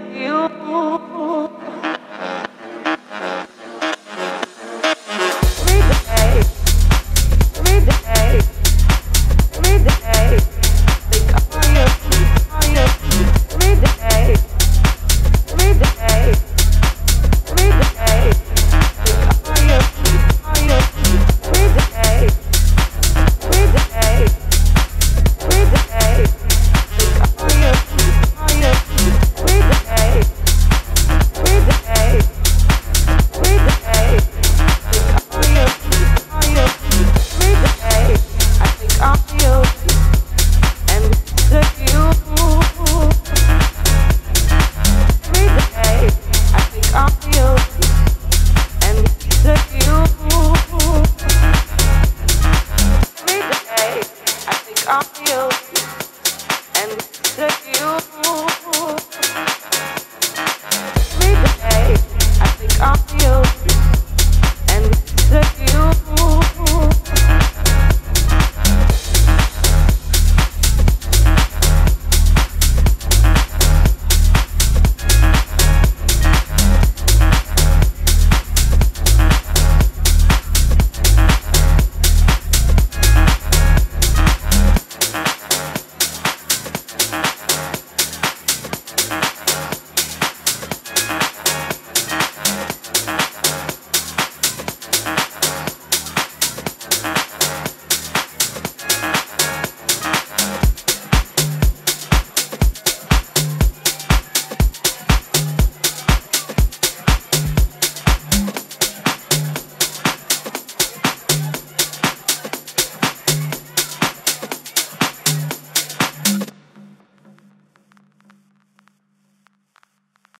you